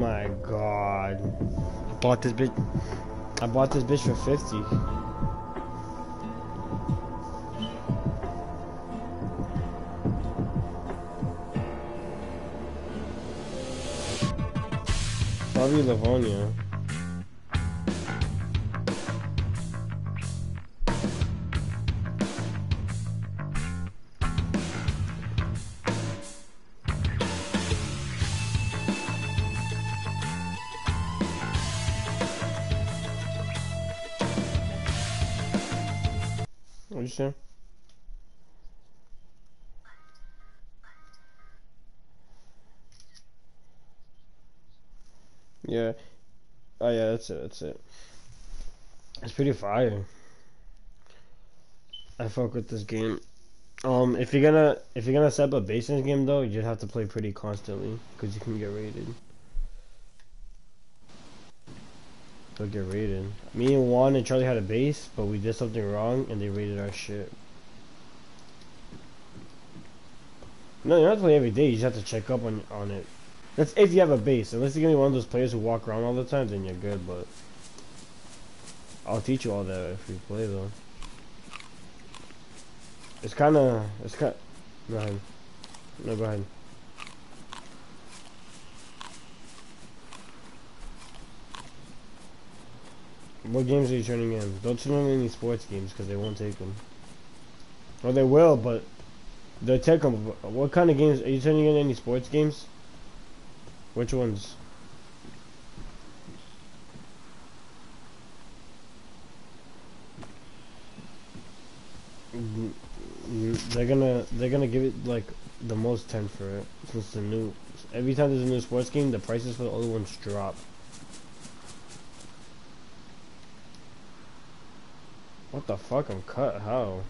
my god. I bought this bitch. I bought this bitch for 50. Probably Livonia. Yeah. Oh yeah, that's it, that's it. It's pretty fire. I fuck with this game. Um, if you're gonna if you're gonna set up a base in this game though, you just have to play pretty constantly because you can get raided. They'll get raided. Me and Juan and Charlie had a base, but we did something wrong and they raided our shit. No, you don't have to play every day. You just have to check up on on it. That's if you have a base. Unless you're gonna be one of those players who walk around all the time, then you're good. But I'll teach you all that if you play though. It's kind of it's kind. Go ahead. No, go What games are you turning in? Don't turn in any sports games because they won't take them. Or they will, but they'll take them. What kind of games are you turning in? Any sports games? Which ones? They're gonna they're gonna give it like the most ten for it since the new every time there's a new sports game the prices for the other ones drop. The fuck? I'm cut. How?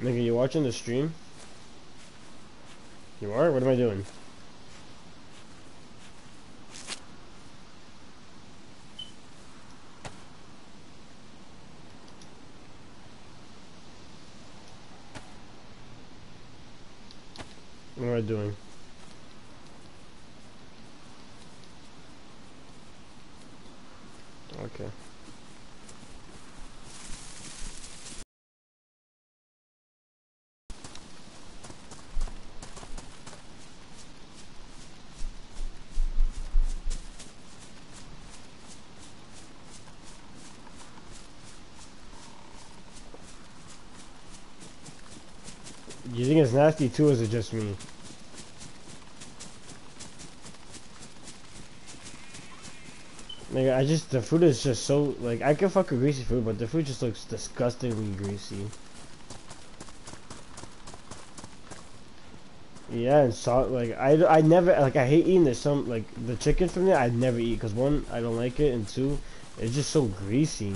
Nigga, you watching the stream? You are? What am I doing? What am I doing? Okay. You think it's nasty too, or is it just me? Nigga, I just, the food is just so, like, I can fuck with greasy food, but the food just looks disgustingly greasy. Yeah, and salt, like, I, I never, like, I hate eating this, some, like, the chicken from there, I never eat, because one, I don't like it, and two, it's just so greasy.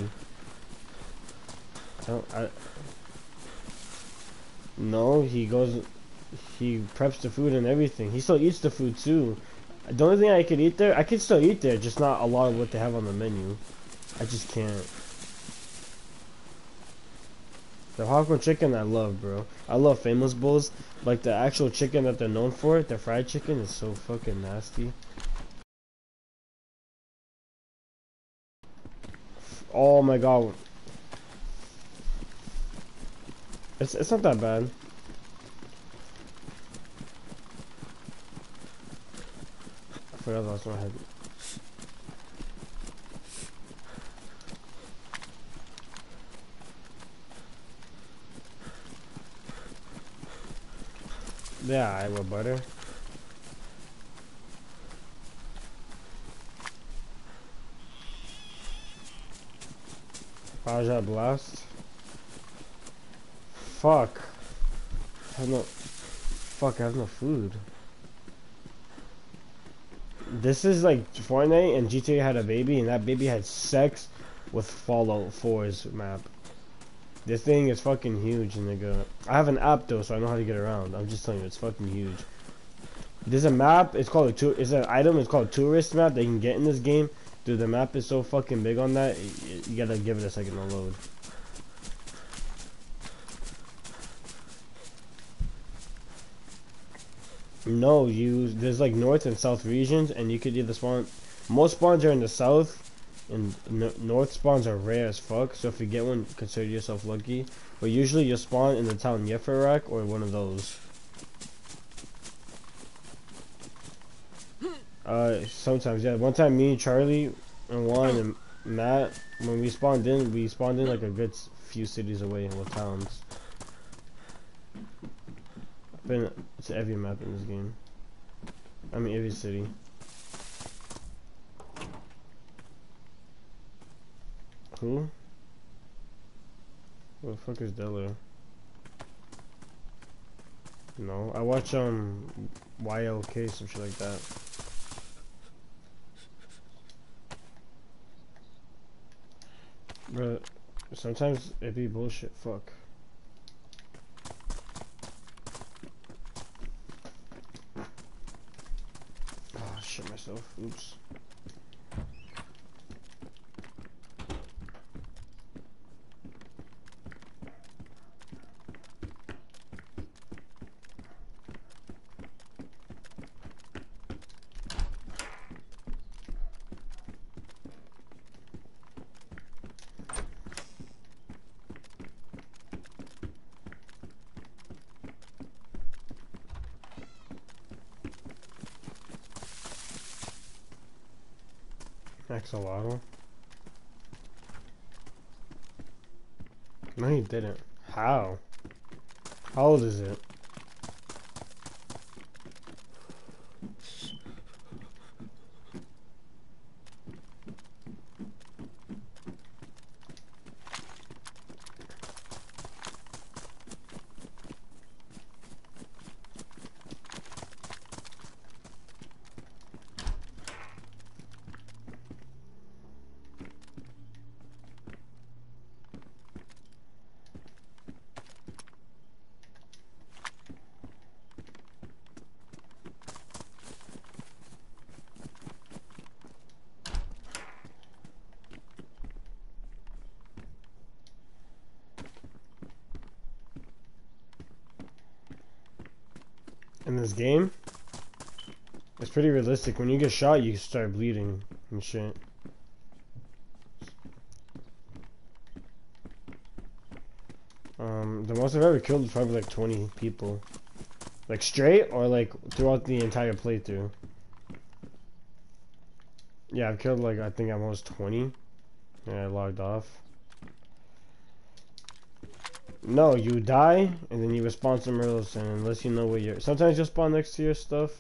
I don't, I, no, he goes, he preps the food and everything. He still eats the food too. The only thing I could eat there, I could still eat there, just not a lot of what they have on the menu. I just can't. The Hawthorne chicken I love, bro. I love Famous Bulls. Like the actual chicken that they're known for, the fried chicken is so fucking nasty. Oh my god. It's it's not that bad. Forgot that's I had. Yeah, I with butter. Baja Blast. Fuck. I have no. Fuck, I have no food. This is like Fortnite and GTA had a baby, and that baby had sex with Fallout 4's map. This thing is fucking huge, nigga. I have an app though, so I know how to get around. I'm just telling you, it's fucking huge. There's a map. It's called a tour. It's an item. It's called tourist map that you can get in this game. Dude, the map is so fucking big on that. You, you gotta give it a second to load. No, you there's like north and south regions, and you could either spawn. Most spawns are in the south, and n north spawns are rare as fuck. So if you get one, consider yourself lucky. But usually you spawn in the town Yeferak or one of those. Uh, sometimes yeah. One time, me, and Charlie, and Juan and Matt, when we spawned in, we spawned in like a good few cities away with towns. Been to every map in this game. I mean every city. Who? What the fuck is Delo? No, I watch um YLK some shit like that. But sometimes it be bullshit. Fuck. Oh shit myself. Oops. Axolotl? No, he didn't. How? How old is it? This game, it's pretty realistic. When you get shot, you start bleeding and shit. Um, the most I've ever killed is probably like 20 people. Like straight or like throughout the entire playthrough. Yeah, I've killed like I think almost 20. And I logged off. No, you die, and then you respawn somewhere else, and unless you know where you're... Sometimes you'll spawn next to your stuff.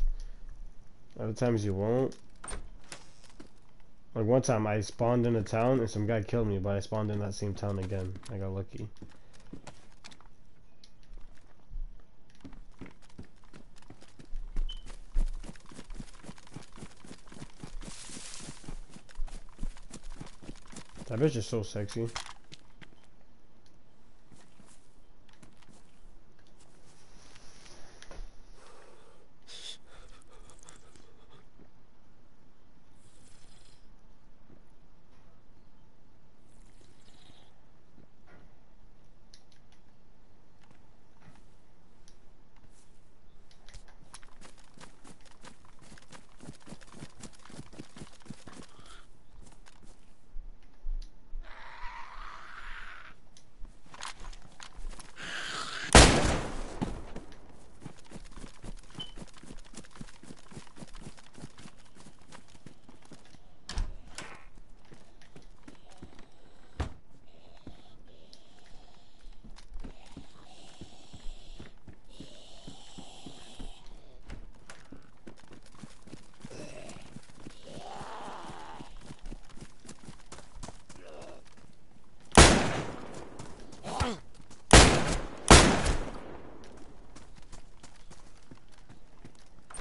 Other times you won't. Like one time I spawned in a town, and some guy killed me, but I spawned in that same town again. I got lucky. That bitch is so sexy.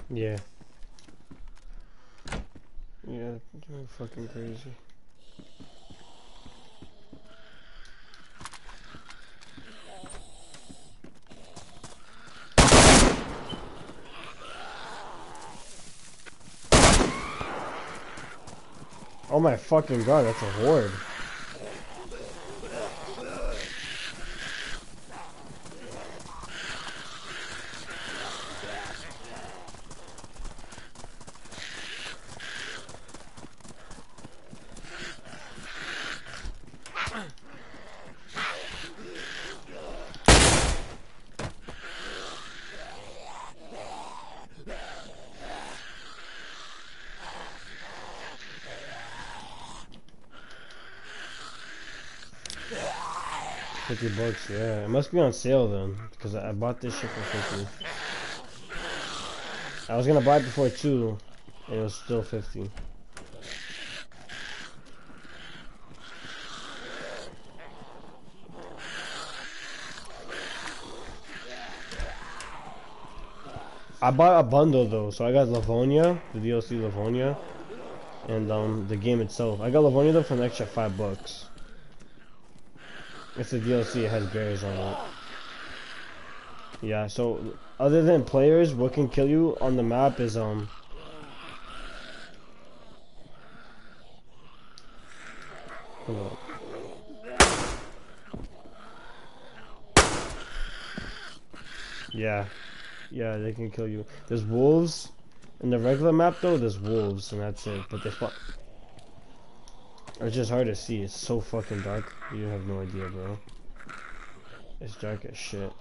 Yeah. Yeah, you're fucking crazy. Oh my fucking god, that's a horde. 50 bucks, yeah. It must be on sale then, because I bought this shit for 50. I was gonna buy it before 2, and it was still 50. I bought a bundle though, so I got Livonia, the DLC Livonia, and um the game itself. I got Livonia though for an extra five bucks. It's a DLC, it has berries on it. Yeah, so other than players, what can kill you on the map is um Yeah. Yeah, they can kill you. There's wolves. In the regular map though, there's wolves and that's it. But they spawn. It's just hard to see. It's so fucking dark. You have no idea, bro. It's dark as shit.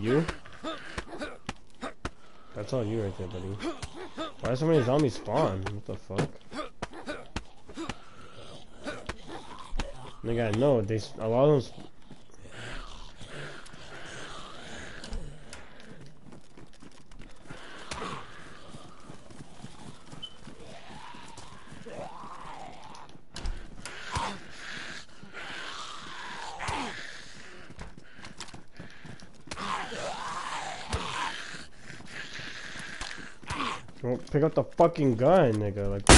You? That's all you right there, buddy. Why so many zombies spawn? What the fuck? Nigga, no, they a lot of them. Well, pick up the fucking gun, nigga. Like.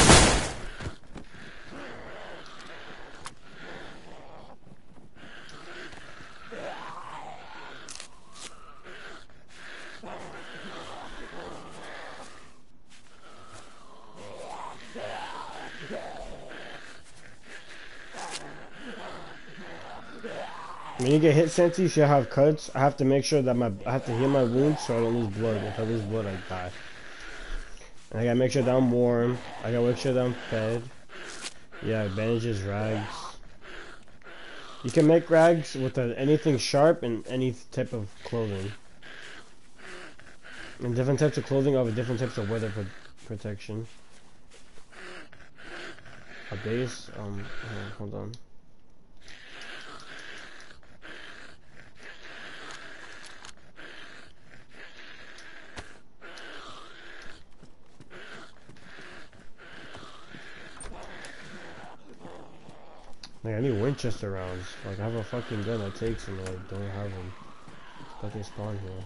When you get hit, Sensi, you should have cuts. I have to make sure that my I have to heal my wounds so I don't lose blood. If I lose blood, I die. I gotta make sure that I'm warm. I gotta make sure that I'm fed. Yeah, bandages, rags. You can make rags with anything sharp and any type of clothing. And different types of clothing have different types of weather pro protection. A base, um, hold on. Like, I need Winchester rounds. Like, I have a fucking gun that takes them, I don't have them. But they spawn here.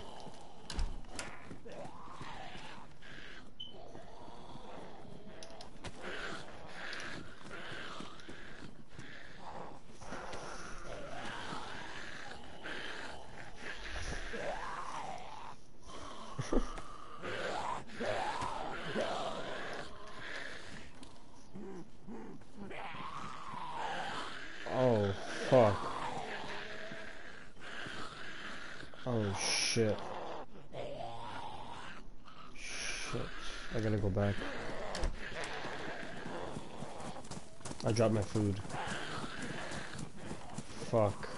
fuck. Oh shit. Shit. I gotta go back. I dropped my food. Fuck.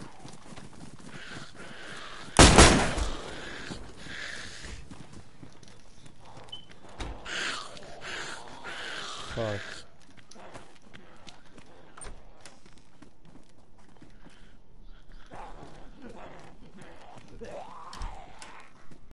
Fuck.